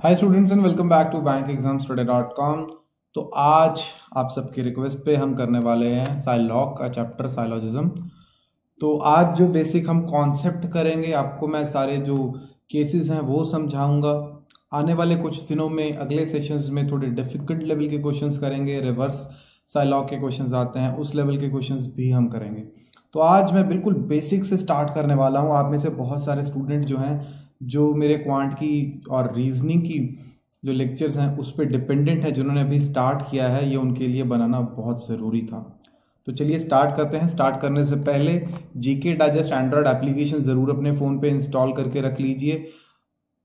Hi students and welcome back to bank exam study dot com तो आज आप सबकी रिक्वेस्ट पे हम करने वाले हैं साइलॉग का चैप्टर साइलॉजिज्म तो आज जो बेसिक हम कॉन्सेप्ट करेंगे, आपको मैं सारे जो केसेस हैं वो समझाऊँगा। आने वाले कुछ दिनों में, अगले सेशंस में थोड़े डिफ़िकल्ट लेवल के क्वेश्चंस करेंगे रिवर्स साइलॉग के क्वेश्चंस आते हैं, उस लेवल के क्वेश्चंस भी हम करेंगे। तो आज मैं बिल्कुल बेसिक से स्टार्ट करने वाला हूँ। आप में से बहुत सारे स्टूडेंट जो हैं जो मेरे क्वांट की और रीजनिंग की जो लेक्चर्स हैं, उस पर डिपेंडेंट है, जिन्होंने अभी स्टार्ट किया है, ये उनके लिए बनाना बहुत ज़रूरी था। तो चलिए स्टार्ट करते हैं। स्टार्ट करने से पहले जीके डाइजेस्ट एंड्रॉयड एप्लीकेशन ज़रूर अपने फ़ोन पे इंस्टॉल करके रख लीजिए।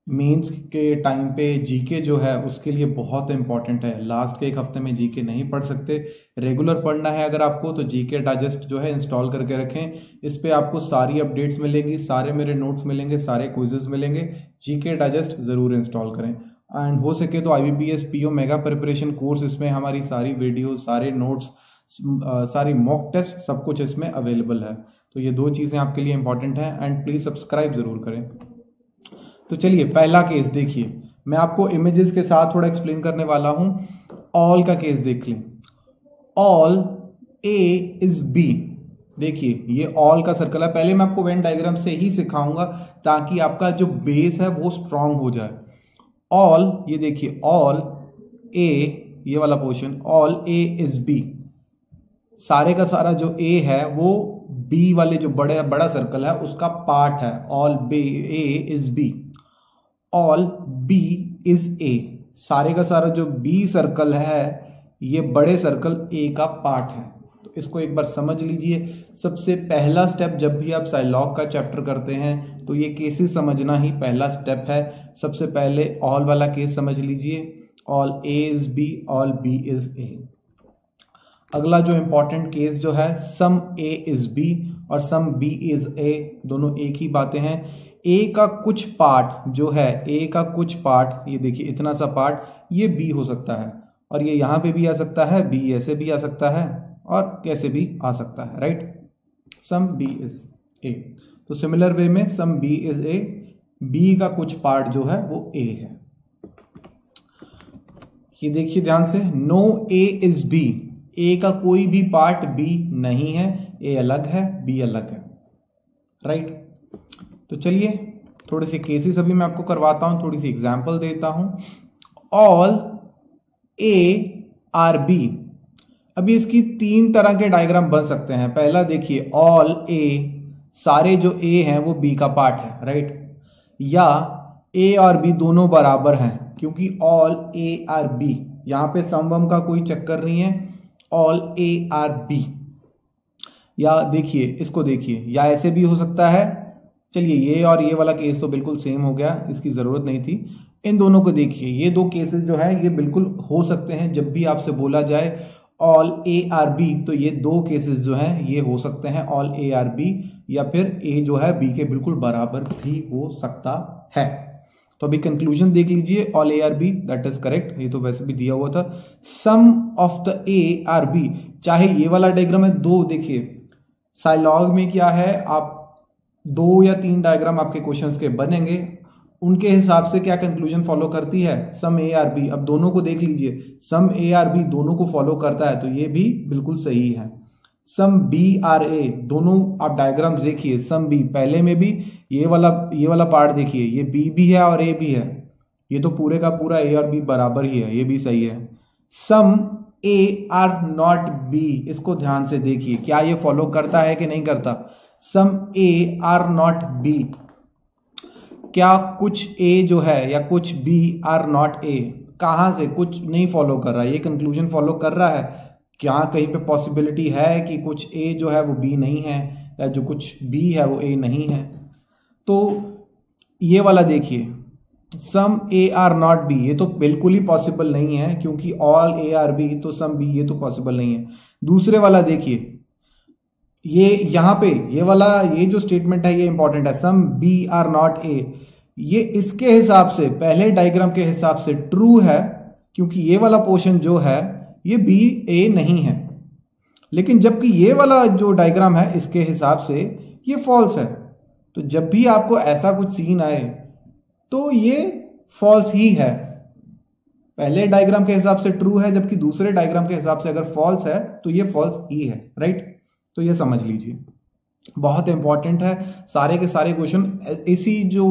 मेंस के टाइम पे जीके जो है, उसके लिए बहुत इंपॉर्टेंट है। लास्ट के एक हफ़्ते में जीके नहीं पढ़ सकते। रेगुलर पढ़ना है अगर आपको तो जीके डाइजेस्ट जो है इंस्टॉल करके रखें। इस पर आपको सारी अपडेट्स मिलेंगी, सारे मेरे नोट्स मिलेंगे, सारे क्विजेज मिलेंगे। जीके डाइजेस्ट ज़रूर इंस्टॉल करें। एंड हो सके तो I B P S P O mega preparation course इसमें हमारी सारी वीडियो सारे नोट्स सारी मॉक टेस्ट सब कुछ इसमें अवेलेबल है। तो ये दो चीज़ें आपके लिए इंपॉर्टेंट हैं। एंड प्लीज़ सब्सक्राइब ज़रूर करें। तो चलिए, पहला केस देखिए। मैं आपको इमेजेस के साथ थोड़ा एक्सप्लेन करने वाला हूँ। ऑल का केस देख लें। ऑल ए इज़ बी देखिए, ये ऑल का सर्कल है। पहले मैं आपको वेन डायग्राम से ही सिखाऊँगा ताकि आपका जो बेस है वो स्ट्रांग हो जाए। ऑल ये देखिए ऑल ए ये वाला portion all A is B सारे का सारा जो ए है, वो बी वाले जो बड़े, बड़ा सर्कल है, उसका पार्ट है। All B A is B all B is A सारे का सारा जो बी सर्कल है, ये बड़े सर्कल ए का पार्ट है। तो इसको एक बार समझ लीजिए। सबसे पहला स्टेप जब भी आप साइलॉग का चैप्टर करते हैं तो ये केसेस समझना ही पहला स्टेप है। सबसे पहले ऑल वाला केस समझ लीजिए। All A is B all B is A अगला जो इंपॉर्टेंट केस जो है सम ए इज़ बी और सम बी इज़ ए दोनों एक ही बातें हैं। ए का कुछ पार्ट जो है ए का कुछ पार्ट ये देखिए इतना सा पार्ट ये बी हो सकता है। और ये यहाँ पे भी आ सकता है बी ऐसे भी आ सकता है, और कैसे भी आ सकता है right some B is A तो सिमिलर वे में some B is A B का कुछ पार्ट जो है, वो ए है। ये देखिए ध्यान से no A is B A का कोई भी पार्ट बी नहीं है ए अलग है बी अलग है राइट तो चलिए, थोड़े से केसेस अभी मैं आपको करवाता हूँ, थोड़ी सी एग्जांपल देता हूँ। ऑल ए आर बी अभी इसकी तीन तरह के डायग्राम बन सकते हैं। पहला देखिए ऑल ए सारे जो ए हैं, वो बी का पार्ट है राइट या ए और बी दोनों बराबर हैं, क्योंकि ऑल ए आर बी यहाँ पे समवम का कोई चक्कर नहीं है। ऑल ए आर बी या देखिए, इसको देखिए। या ऐसे भी हो सकता है चलिए, ये और ये वाला केस तो बिल्कुल सेम हो गया, इसकी ज़रूरत नहीं थी। इन दोनों को देखिए, ये दो केसेस जो है, ये बिल्कुल हो सकते हैं, जब भी आपसे बोला जाए ऑल ए आर बी तो ये दो केसेस जो हैं, ये हो सकते हैं ऑल ए आर बी या फिर ए जो है बी के बिल्कुल बराबर भी हो सकता है। तो अभी कंक्लूजन देख लीजिए all A are B that is correct ये तो वैसे भी दिया हुआ था। Some of the A are B चाहे ये वाला डायग्राम है, दो देखिए साइलॉग में क्या है, आप दो या तीन डायग्राम आपके क्वेश्चंस के बनेंगे। उनके हिसाब से क्या कंक्लूजन फॉलो करती है? सम ए आर बी अब दोनों को देख लीजिए। सम ए आर बी दोनों को फॉलो करता है तो ये भी बिल्कुल सही है। सम बी आर ए दोनों आप डायग्राम्स देखिए। सम बी पहले में भी ये वाला ये वाला पार्ट देखिए। ये बी भी है और ए भी है। ये तो पूरे का पूरा ए और बी बराबर ही है। ये भी सही है। Some A are not B इसको ध्यान से देखिए। क्या ये फॉलो करता है कि नहीं करता? Some A are not B क्या कुछ ए जो है या कुछ बी आर नॉट ए कहाँ से? कुछ नहीं फॉलो कर रहा। है ये कंक्लूजन फॉलो कर रहा है। क्या कहीं पे पॉसिबिलिटी है कि कुछ ए जो है वो बी नहीं है? या जो कुछ बी है वो ए नहीं है? तो ये वाला देखिए। Some A are not B ये तो बिल्कुल ही पॉसिबल नहीं है, क्योंकि ऑल ए आर बी तो सम बी ये तो पॉसिबल नहीं है। दूसरे वाला देखिए। ये यहाँ पे, ये वाला, ये जो स्टेटमेंट है, ये इंपॉर्टेंट है। Some B are not A ये इसके हिसाब से, पहले डायग्राम के हिसाब से ट्रू है, क्योंकि ये वाला पोर्शन जो है, ये बी ए नहीं है। लेकिन जबकि ये वाला जो डायग्राम है, इसके हिसाब से ये फॉल्स है। तो जब भी आपको ऐसा कुछ सीन आए तो ये फॉल्स ही है। पहले डायग्राम के हिसाब से ट्रू है, जबकि दूसरे डायग्राम के हिसाब से अगर फॉल्स है तो ये फॉल्स ही है राइट तो ये समझ लीजिए। बहुत इंपॉर्टेंट है। सारे के सारे क्वेश्चन इसी जो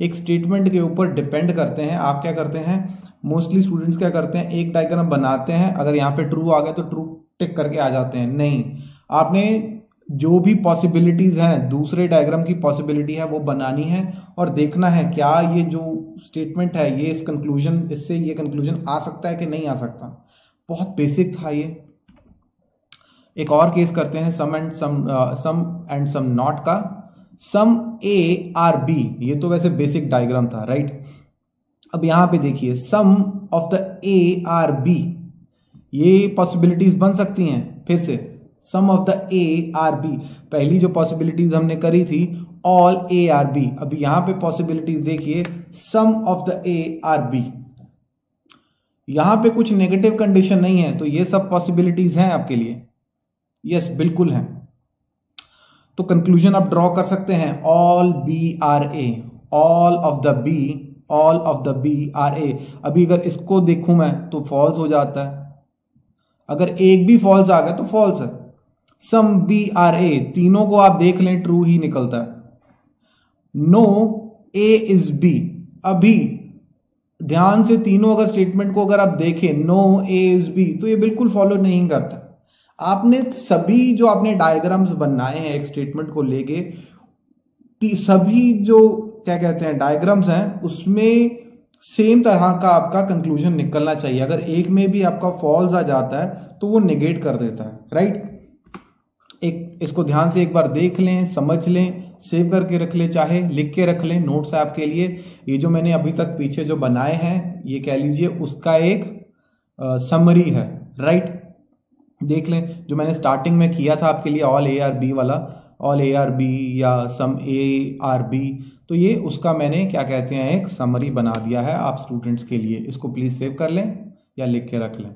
एक स्टेटमेंट के ऊपर डिपेंड करते हैं। आप क्या करते हैं? मोस्टली स्टूडेंट्स क्या करते हैं? एक डायग्राम बनाते हैं। अगर यहाँ पे ट्रू आ गया तो ट्रू टिक करके आ जाते हैं। नहीं। आपने जो भी पॉसिबिलिटीज हैं, दूसरे डायग्राम की पॉसिबिलिटी है, वो बनानी है और देखना है क्या ये जो स्टेटमेंट है, ये इस कंक्लूजन इससे ये कंक्लूजन आ सकता है कि नहीं आ सकता। बहुत बेसिक था ये। एक और केस करते हैं some and some some and some not का। सम ए आर बी ये तो वैसे बेसिक डायग्राम था राइट अब यहाँ पे देखिए some of the A are B ये पॉसिबिलिटीज बन सकती हैं, फिर से। Some of the A are B पहली जो पॉसिबिलिटीज हमने करी थी ऑल ए आर बी अब यहाँ पे पॉसिबिलिटीज देखिए some of the A are B यहाँ पे कुछ नेगेटिव कंडीशन नहीं है तो ये सब पॉसिबिलिटीज हैं आपके लिए। यस बिल्कुल है। तो कंक्लूजन आप ड्रॉ कर सकते हैं। All B are A all of the B all of the B are A अभी अगर इसको देखूँ मैं तो फॉल्स हो जाता है। अगर एक भी फॉल्स आ गया तो फॉल्स है। सम बी आर ए तीनों को आप देख लें ट्रू ही निकलता है। नो ए इज़ बी अभी, ध्यान से तीनों अगर स्टेटमेंट को अगर आप देखें नो ए इज़ बी तो ये बिल्कुल फॉलो नहीं करता। आपने सभी जो आपने डायग्राम्स बनाए हैं, एक स्टेटमेंट को लेके सभी जो, क्या कहते हैं डायग्राम्स हैं, उसमें सेम तरह का आपका कंक्लूजन निकलना चाहिए। अगर एक में भी आपका फॉल्स आ जाता है तो वो निगेट कर देता है राइट एक, इसको ध्यान से एक बार देख लें, समझ लें सेव करके रख ले, चाहे लिख के रख लें नोट्स आपके लिए। ये जो मैंने अभी तक पीछे जो बनाए हैं, ये कह लीजिए उसका एक समरी है राइट देख लें, जो मैंने स्टार्टिंग में किया था आपके लिए ऑल ए आर बी वाला ऑल ए आर बी या सम ए आर बी तो ये उसका मैंने क्या कहते हैं, एक समरी बना दिया है आप स्टूडेंट्स के लिए। इसको प्लीज़ सेव कर लें या लिख के रख लें।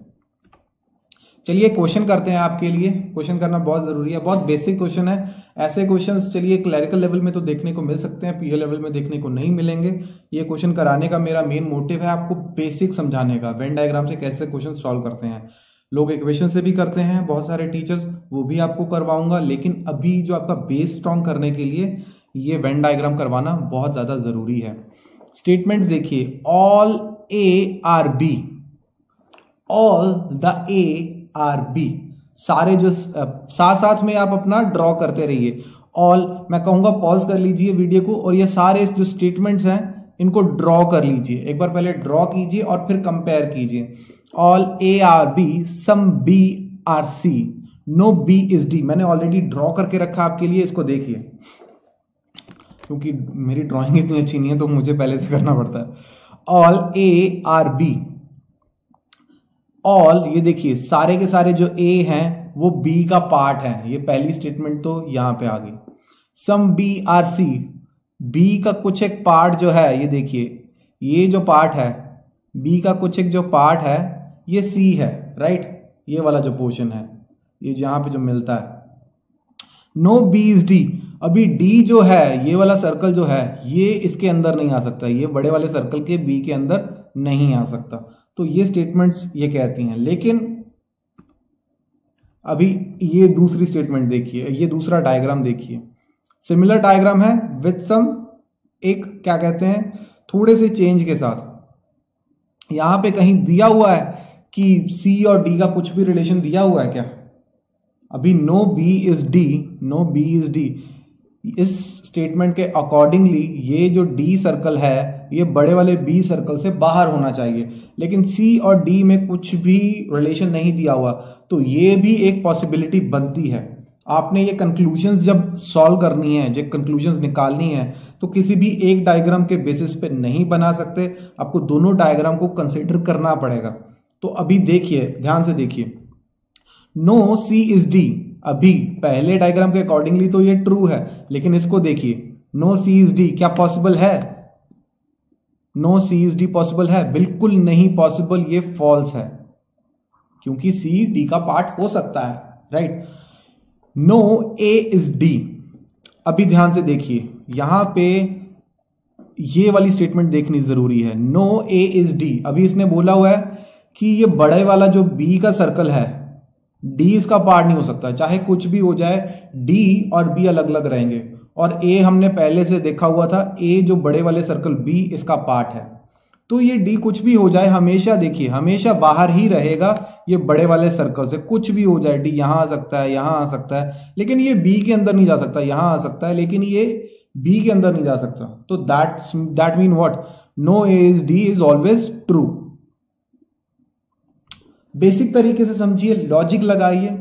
चलिए क्वेश्चन करते हैं आपके लिए। क्वेश्चन करना बहुत ज़रूरी है, बहुत बेसिक क्वेश्चन है। ऐसे क्वेश्चंस चलिए क्लैरिकल लेवल में तो देखने को मिल सकते हैं पीए लेवल में देखने को नहीं मिलेंगे। ये क्वेश्चन कराने का मेरा मेन मोटिव है आपको बेसिक समझाने का। वेन डायग्राम से कैसे क्वेश्चन सॉल्व करते हैं। लोग इक्वेशन से भी करते हैं, बहुत सारे टीचर्स वो भी आपको करवाऊँगा, लेकिन अभी जो आपका बेस स्ट्रॉन्ग करने के लिए ये वेन डायग्राम करवाना बहुत ज़्यादा ज़रूरी है। स्टेटमेंट देखिए all A are B all the A are B सारे जो साथ साथ में आप अपना ड्रॉ करते रहिए। ऑल मैं कहूँगा पॉज कर लीजिए वीडियो को और ये सारे जो स्टेटमेंट्स हैं, इनको ड्रॉ कर लीजिए। एक बार पहले ड्रॉ कीजिए और फिर कंपेयर कीजिए। All A are B some B are C no B is D मैंने ऑलरेडी ड्रॉ करके रखा आपके लिए, इसको देखिए। क्योंकि मेरी ड्राइंग इतनी अच्छी नहीं है तो मुझे पहले से करना पड़ता है। All A are B all ये देखिए, सारे के सारे जो ए हैं, वो बी का पार्ट है। ये पहली स्टेटमेंट तो यहाँ पे आ गई। Some B are C B का कुछ एक पार्ट जो है, ये देखिए, ये जो पार्ट है बी का कुछ एक जो पार्ट है ये सी है राइट ये वाला जो पोर्शन है, ये जहाँ पे जो मिलता है। नो बी इज़ डी अभी डी जो है, ये वाला सर्कल जो है, ये इसके अंदर नहीं आ सकता। ये बड़े वाले सर्कल के बी के अंदर नहीं आ सकता। तो ये स्टेटमेंट्स ये कहती हैं। लेकिन अभी ये दूसरी स्टेटमेंट देखिए, ये दूसरा डायग्राम देखिए। सिमिलर डायग्राम है विथ सम एक क्या कहते हैं, थोड़े से चेंज के साथ। यहाँ पे कहीं दिया हुआ है कि सी और डी का कुछ भी रिलेशन दिया हुआ है क्या? अभी no B is D no B is D इस स्टेटमेंट के अकॉर्डिंगली ये जो डी सर्कल है, ये बड़े वाले बी सर्कल से बाहर होना चाहिए। लेकिन सी और डी में कुछ भी रिलेशन नहीं दिया हुआ तो ये भी एक पॉसिबिलिटी बनती है। आपने ये कंक्लूजन्स जब सॉल्व करनी है जब कंक्लूजन्स निकालनी है तो किसी भी एक डायग्राम के बेसिस पे नहीं बना सकते। आपको दोनों डायग्राम को कंसिडर करना पड़ेगा। तो अभी देखिए, ध्यान से देखिए। नो सी इज़ डी अभी, पहले डायग्राम के अकॉर्डिंगली तो ये ट्रू है, लेकिन इसको देखिए। नो सी इज़ डी क्या पॉसिबल है? No C is D possible है? बिल्कुल नहीं पॉसिबल ये फॉल्स है। क्योंकि सी डी का पार्ट हो सकता है right no A is D अभी ध्यान से देखिए, यहाँ पे ये वाली स्टेटमेंट देखनी ज़रूरी है। नो ए इज़ डी अभी इसने बोला हुआ है कि ये बड़े वाला जो बी का सर्कल है डी इसका पार्ट नहीं हो सकता। चाहे कुछ भी हो जाए डी और बी अलग अलग रहेंगे। और ए हमने पहले से देखा हुआ था ए जो बड़े वाले सर्कल बी इसका पार्ट है। तो ये डी कुछ भी हो जाए, हमेशा देखिए, हमेशा बाहर ही रहेगा ये बड़े वाले सर्कल से। कुछ भी हो जाए डी यहाँ आ सकता है, यहाँ आ सकता है। लेकिन ये बी के अंदर नहीं जा सकता, यहाँ आ सकता है, लेकिन ये बी के अंदर नहीं जा सकता। तो that that mean what no A is D is always true basic तरीके से समझिए लॉजिक लगाइए।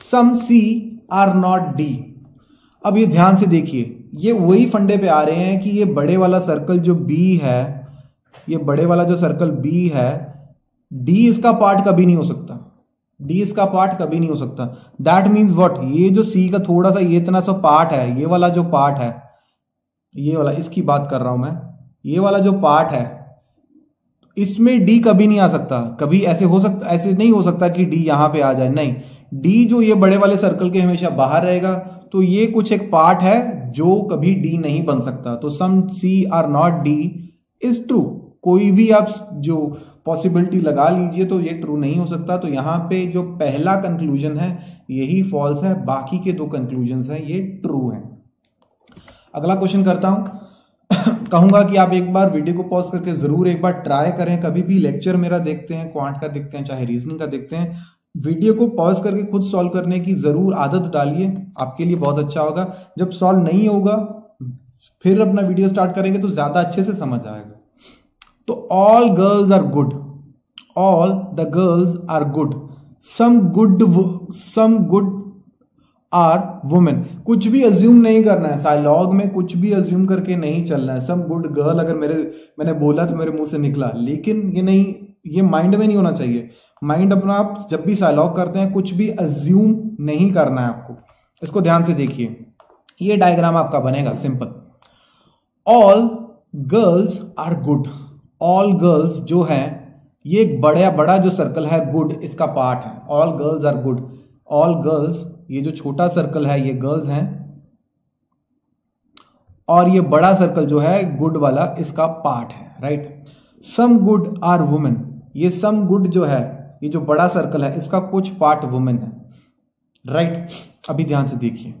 Some C are not D अब ये ध्यान से देखिए, ये वही फंडे पे आ रहे हैं कि ये बड़े वाला सर्कल जो बी है, ये बड़े वाला जो सर्कल बी है डी इसका पार्ट कभी नहीं हो सकता। डी इसका पार्ट कभी नहीं हो सकता। दैट मीन्स वॉट ये जो सी का थोड़ा सा, ये इतना सा पार्ट है, ये वाला जो पार्ट है, ये वाला, इसकी बात कर रहा हूँ मैं, ये वाला जो पार्ट है इसमें डी कभी नहीं आ सकता। कभी ऐसे हो सकता ऐसे नहीं हो सकता कि डी यहाँ पे आ जाए। नहीं डी जो ये बड़े वाले सर्कल के हमेशा बाहर रहेगा तो ये कुछ एक पार्ट है जो कभी डी नहीं बन सकता। तो some C are not D is true कोई भी आप जो पॉसिबिलिटी लगा लीजिए तो ये ट्रू नहीं हो सकता। तो यहाँ पे जो पहला कंक्लूजन है, यही फॉल्स है। बाकी के दो कंक्लूजन है, ये ट्रू है। अगला क्वेश्चन करता हूँ। कहूँगा कि आप एक बार वीडियो को पॉज करके ज़रूर एक बार ट्राई करें। कभी भी लेक्चर मेरा देखते हैं क्वांट का देखते हैं, चाहे रीजनिंग का देखते हैं। वीडियो को पॉज करके खुद सॉल्व करने की ज़रूर आदत डालिए। आपके लिए बहुत अच्छा होगा। जब सॉल्व नहीं होगा, फिर अपना वीडियो स्टार्ट करेंगे तो ज़्यादा अच्छे से समझ आएगा। तो all girls are good all the girls are good some good some good are women कुछ भी अज्यूम नहीं करना है। साइलॉग में कुछ भी अज्यूम करके नहीं चलना है। सम गुड गर्ल अगर मेरे, मैंने बोला तो मेरे मुँह से निकला। लेकिन ये नहीं, ये माइंड में नहीं होना चाहिए। माइंड अपना आप जब भी साइलॉग करते हैं, कुछ भी अज्यूम नहीं करना है आपको। इसको ध्यान से देखिए। ये डायग्राम आपका बनेगा। Simple all girls are good all girls जो है, ये एक बड़ा बड़ा जो सर्कल है गुड इसका पार्ट है। All girls are good all girls ये जो छोटा सर्कल है, ये गर्ल्स हैं, और ये बड़ा सर्कल जो है गुड वाला, इसका पार्ट है right some good are women ये सम गुड जो है, ये जो बड़ा सर्कल है, इसका कुछ पार्ट वुमेन है राइट अभी ध्यान से देखिए।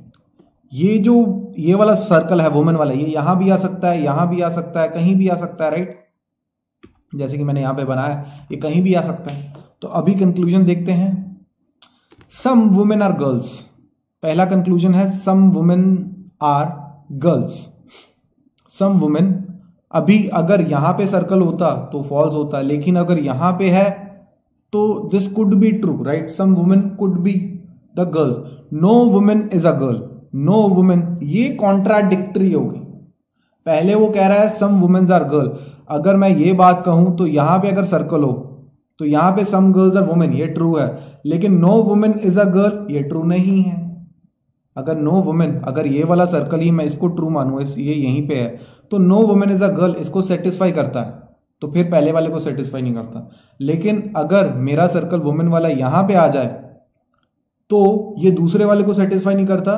ये जो, ये वाला सर्कल है वुमेन वाला, ये यहाँ भी आ सकता है, यहाँ भी आ सकता है, कहीं भी आ सकता है राइट जैसे कि मैंने यहाँ पे बनाया, ये कहीं भी आ सकता है। तो अभी कंक्लूजन देखते हैं। सम वुमेन आर गर्ल्स पहला कंक्लूजन है some women are girls some women अभी अगर यहाँ पे सर्कल होता तो फॉल्स होता, लेकिन अगर यहाँ पे है तो this could be true right some women could be the girl no women is a girl no women ये कॉन्ट्राडिक्टरी होगी पहले वो कह रहा है सम वुमेन्स आर गर्ल अगर मैं ये बात कहूँ तो यहाँ पे अगर सर्कल हो तो यहाँ पे सम गर्ल्स आर वुमेन ये ट्रू है। लेकिन no women is a girl ये ट्रू नहीं है। अगर नो वुमेन अगर ये वाला सर्कल ही मैं इसको ट्रू मानू, इस ये यहीं पे है तो no women is a girl इसको सेटिस्फाई करता है। तो फिर पहले वाले को सेटिस्फाई नहीं करता। लेकिन अगर मेरा सर्कल वुमेन वाला यहाँ पे आ जाए तो ये दूसरे वाले को सेटिस्फाई नहीं करता,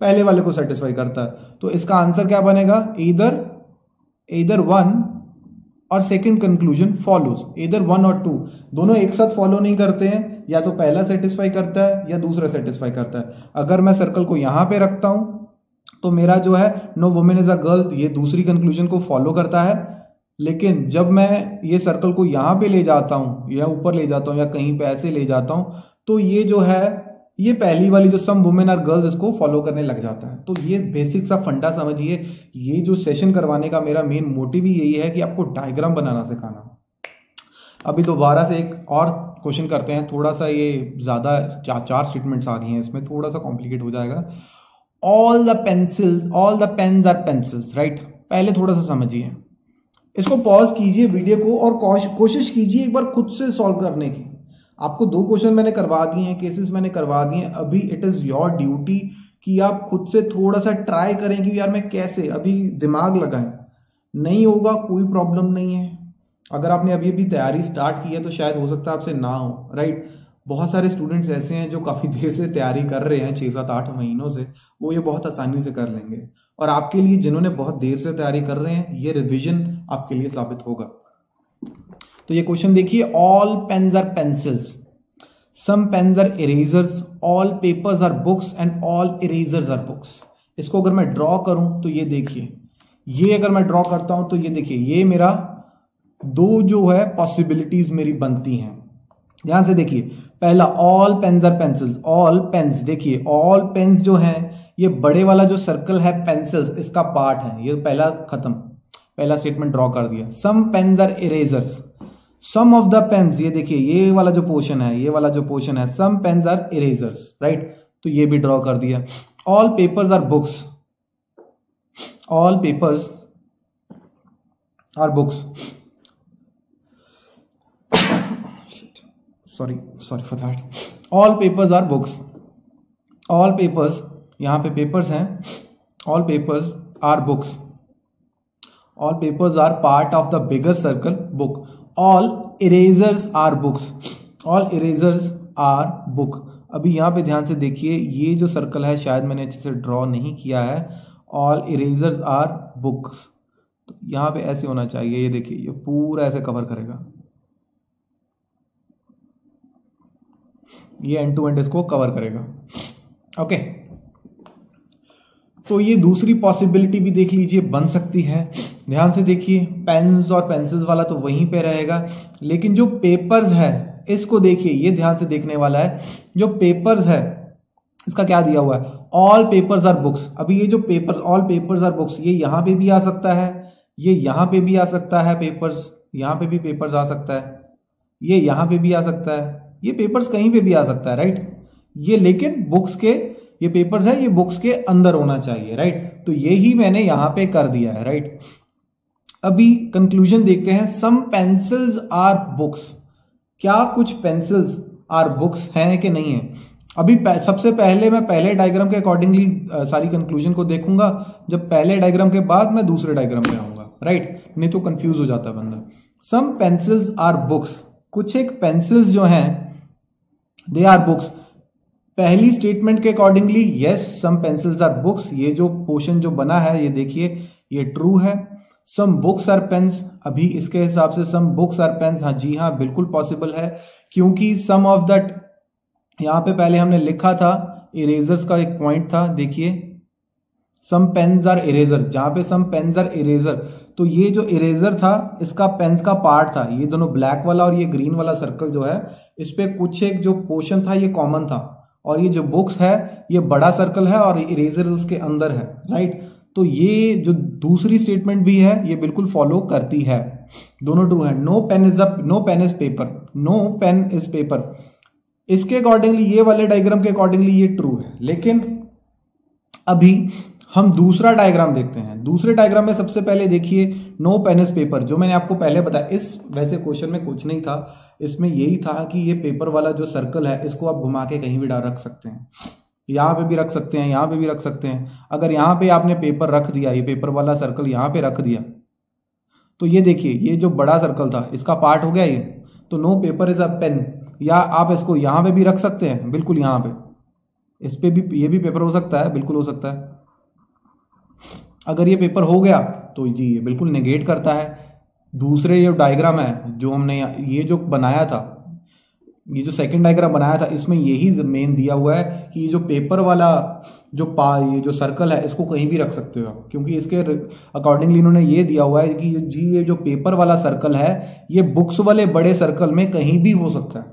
पहले वाले को सेटिस्फाई करता तो इसका आंसर क्या बनेगा? इधर इधर वन और सेकंड कंक्लूजन फॉलोज इधर वन और टू दोनों एक साथ फॉलो नहीं करते हैं, या तो पहला सेटिस्फाई करता है, या दूसरा सेटिस्फाई करता है। अगर मैं सर्कल को यहाँ पे रखता हूँ तो मेरा जो है no women is a girl ये दूसरी कंक्लूजन को फॉलो करता है। लेकिन जब मैं ये सर्कल को यहाँ पे ले जाता हूँ, या ऊपर ले जाता हूँ, या कहीं पे ऐसे ले जाता हूँ तो ये जो है ये पहली वाली जो सम वुमेन और गर्ल्स इसको फॉलो करने लग जाता है। तो ये बेसिक सा फंडा समझिए, ये जो सेशन करवाने का मेरा मेन मोटिव ही यही है कि आपको डायग्राम बनाना सिखाना। अभी दोबारा से एक और क्वेश्चन करते हैं, थोड़ा सा ये ज़्यादा चार चार स्टेटमेंट्स आ रही हैं इसमें, थोड़ा सा कॉम्प्लिकेट हो जाएगा। All the pencils all the pens are pencils right पहले थोड़ा सा समझिए। इसको पॉज कीजिए वीडियो को और कोशिश कीजिए एक बार खुद से सॉल्व करने की। आपको दो क्वेश्चन मैंने करवा दिए हैं केसेस मैंने करवा दिए हैं। अभी इट इज़ योर ड्यूटी कि आप खुद से थोड़ा सा ट्राई करें कि यार मैं कैसे, अभी दिमाग लगाएँ। नहीं होगा, कोई प्रॉब्लम नहीं है। अगर आपने अभी अभी तैयारी स्टार्ट की है तो शायद हो सकता है आपसे ना हो राइट बहुत सारे स्टूडेंट्स ऐसे हैं जो काफ़ी देर से तैयारी कर रहे हैं छः सात आठ महीनों से। वो ये बहुत आसानी से कर लेंगे। और आपके लिए, जिन्होंने बहुत देर से तैयारी कर रहे हैं, ये रिविजन आपके लिए साबित होगा। तो ये क्वेश्चन देखिए all pens are pencils some pens are erasers all papers are books and all erasers are books इसको अगर मैं ड्रॉ करूँ तो ये देखिए, ये अगर मैं ड्रॉ करता हूँ तो ये देखिए, ये मेरा दो जो है पॉसिबिलिटीज मेरी बनती हैं। ध्यान से देखिए, पहला all pens are pencils all pens देखिए ऑल पेन्स जो है, ये बड़े वाला जो सर्कल है पेंसिल्स इसका पार्ट है, ये पहला खत्म, पहला स्टेटमेंट ड्रॉ कर दिया। Some pens are erasers some of the pens ये देखिए, ये वाला जो पोर्शन है, ये वाला जो पोर्शन है some pens are erasers right तो ये भी ड्रॉ कर दिया। All papers are books all papers are books sorry sorry for that all papers are books all papers यहाँ पे पेपर्स हैं। All papers are books all papers are part of the bigger circle book all erasers are books all erasers are book अभी यहाँ पे ध्यान से देखिए, ये जो सर्कल है, शायद मैंने अच्छे से ड्रॉ नहीं किया है। ऑल इरेजर्स आर बुक्स तो यहाँ पे ऐसे होना चाहिए। ये देखिए, ये पूरा ऐसे कवर करेगा। ये एंड टू एंड इसको कवर करेगा। ओके तो ये दूसरी पॉसिबिलिटी भी देख लीजिए, बन सकती है। ध्यान से देखिए पेन्स और पेंसिल्स वाला तो वहीं पे रहेगा। लेकिन जो पेपर्स है, इसको देखिए, ये ध्यान से देखने वाला है। जो पेपर्स है, इसका क्या दिया हुआ है? ऑल पेपर्स आर बुक्स अभी ये जो papers all papers are books ये यहाँ पे भी आ सकता है। ये यहाँ पे भी आ सकता है पेपर्स यहाँ पे भी पेपर्स आ सकता है। ये यहाँ पे भी आ सकता है। ये पेपर्स कहीं पे भी आ सकता है राइट ये लेकिन बुक्स के ये पेपर्स है, ये बुक्स के अंदर होना चाहिए राइट तो ये ही मैंने यहाँ पे कर दिया है राइट अभी कंक्लूजन देखते हैं सम पेंसिल्स आर बुक्स क्या कुछ पेंसिल्स आर बुक्स हैं कि नहीं है? अभी सबसे पहले मैं पहले डायग्राम के अकॉर्डिंगली सारी कंक्लूजन को देखूँगा, जब पहले डायग्राम के बाद मैं दूसरे डायग्राम पे आऊँगा राइट नहीं तो कंफ्यूज हो जाता बंदा। सम पेंसिल्स आर बुक्स कुछ एक पेंसिल्स जो हैं दे आर बुक्स पहली स्टेटमेंट के accordingly yes some pencils are books ये जो पोर्शन जो बना है, ये देखिए, ये ट्रू है। सम बुक्स आर पेन्स अभी इसके हिसाब से सम बुक्स आर पेन्स हाँ जी हाँ बिल्कुल पॉसिबल है। क्योंकि सम ऑफ़ दैट यहाँ पे पहले हमने लिखा था इरेजर्स का एक पॉइंट था, देखिए। सम पेन्स आर इरेजर जहाँ पे सम पेन्स आर इरेजर तो ये जो इरेजर था, इसका पेन्स का पार्ट था। ये दोनों ब्लैक वाला और ये ग्रीन वाला सर्कल जो है, इस पे कुछ एक जो पोर्शन था, ये कॉमन था। और ये जो बुक्स है, ये बड़ा सर्कल है और इरेजर उसके अंदर है राइट तो ये जो दूसरी स्टेटमेंट भी है, ये बिल्कुल फॉलो करती है। दोनों ट्रू है। No pen is a no pen is paper no pen is paper इसके अकॉर्डिंगली ये वाले डायग्राम के अकॉर्डिंगली ये ट्रू है। लेकिन अभी हम दूसरा डायग्राम देखते हैं। दूसरे डायग्राम में सबसे पहले देखिए नो पेनिस पेपर जो मैंने आपको पहले बताया, इस वैसे क्वेश्चन में कुछ नहीं था। इसमें यही था कि ये पेपर वाला जो सर्कल है, इसको आप घुमा के कहीं भी डाल रख सकते हैं। यहाँ पे भी रख सकते हैं, यहाँ पे भी रख सकते हैं। अगर यहाँ पे आपने पेपर रख दिया, ये पेपर वाला सर्कल यहाँ पे रख दिया तो ये देखिए, ये जो बड़ा सर्कल था, इसका पार्ट हो गया ये। तो no paper is a pen या आप इसको यहाँ पे भी रख सकते हैं, बिल्कुल यहाँ पे। इस पे भी, ये भी पेपर हो सकता है, बिल्कुल हो सकता है। अगर ये पेपर हो गया तो जी, ये बिल्कुल नेगेट करता है। दूसरे ये डायग्राम है, जो हमने ये जो बनाया था, ये जो सेकंड डायग्राम बनाया था, इसमें यही मेन दिया हुआ है कि ये जो पेपर वाला जो पा, ये जो सर्कल है, इसको कहीं भी रख सकते हो क्योंकि इसके अकॉर्डिंगली इन्होंने ये दिया हुआ है कि जी, ये जो पेपर वाला सर्कल है, ये बुक्स वाले बड़े सर्कल में कहीं भी हो सकता है।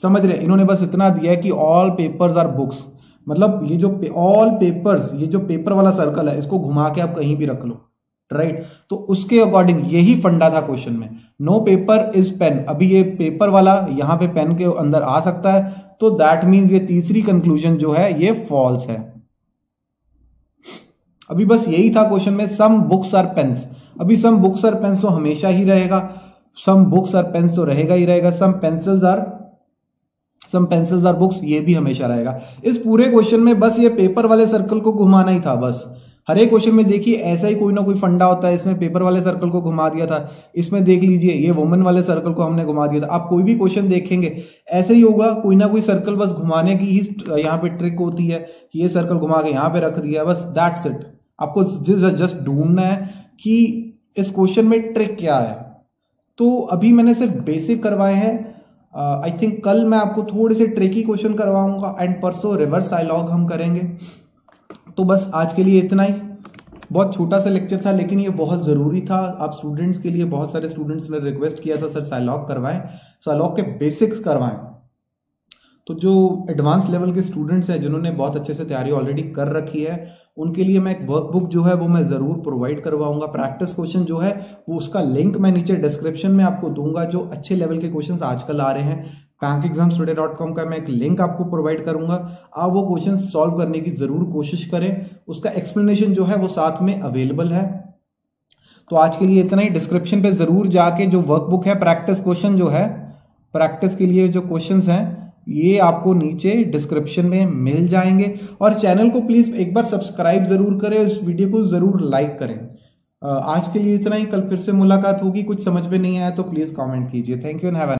समझ रहे? इन्होंने बस इतना दिया है कि ऑल पेपर्स आर बुक्स मतलब ये जो ऑल पेपर्स ये जो पेपर वाला सर्कल है, इसको घुमा के आप कहीं भी रख लो राइट right? तो उसके अकॉर्डिंग यही फंडा था क्वेश्चन में। नो पेपर इज़ पेन अभी ये पेपर वाला यहाँ पे पेन के अंदर आ सकता है तो दैट मीन्स ये तीसरी कंक्लूजन जो है, ये फॉल्स है। अभी बस यही था क्वेश्चन में सम बुक्स आर पेन्स अभी सम बुक्स आर पेन्स तो हमेशा ही रहेगा सम बुक्स आर पेन्स तो रहेगा ही रहेगा some pencils are some pencils are books ये भी हमेशा रहेगा। इस पूरे क्वेश्चन में बस ये पेपर वाले सर्कल को घुमाना ही था, बस। हर एक क्वेश्चन में देखिए, ऐसा ही कोई ना कोई फंडा होता है, इसमें पेपर वाले सर्कल को घुमा दिया था। इसमें देख लीजिए, ये वुमेन वाले सर्कल को हमने घुमा दिया था। आप कोई भी क्वेश्चन देखेंगे, ऐसे ही होगा, कोई ना कोई सर्कल बस घुमाने की ही यहाँ पे ट्रिक होती है कि ये सर्कल घुमा के यहाँ पे रख दिया, बस दैट्स इट आपको जस्ट ढूंढना है कि इस क्वेश्चन में ट्रिक क्या है। तो अभी मैंने सिर्फ़ बेसिक करवाए हैं आई uh, थिंक कल मैं आपको थोड़े से ट्रिकी क्वेश्चन करवाऊँगा एंड परसों रिवर्स डायलॉग हम करेंगे। तो बस आज के लिए इतना ही। बहुत छोटा सा लेक्चर था लेकिन ये बहुत ज़रूरी था। आप स्टूडेंट्स के लिए बहुत सारे स्टूडेंट्स ने रिक्वेस्ट किया था सर साइलॉग करवाएँ। साइलॉग के बेसिक्स करवाएँ। तो जो एडवांस लेवल के स्टूडेंट्स हैं, जिन्होंने बहुत अच्छे से तैयारी ऑलरेडी कर रखी है, उनके लिए मैं एक वर्कबुक जो है, वो मैं ज़रूर प्रोवाइड करवाऊँगा। प्रैक्टिस क्वेश्चन जो है, वो उसका लिंक मैं नीचे डिस्क्रिप्शन में आपको दूँगा, जो अच्छे लेवल के क्वेश्चन आजकल आ रहे हैं। Bank exam today dot com का मैं एक लिंक आपको प्रोवाइड करूँगा। आप वो क्वेश्चन सॉल्व करने की ज़रूर कोशिश करें। उसका एक्सप्लेनेशन जो है, वो साथ में अवेलेबल है। तो आज के लिए इतना ही। डिस्क्रिप्शन पे ज़रूर जाके जो वर्कबुक है प्रैक्टिस क्वेश्चन जो है प्रैक्टिस के लिए जो क्वेश्चन हैं ये आपको नीचे डिस्क्रिप्शन में मिल जाएँगे। और चैनल को प्लीज़ एक बार सब्सक्राइब ज़रूर करें इस वीडियो को ज़रूर लाइक करें। आज के लिए इतना ही। कल फिर से मुलाकात होगी। कुछ समझ में नहीं आया तो प्लीज़ कमेंट कीजिए। Thank you and have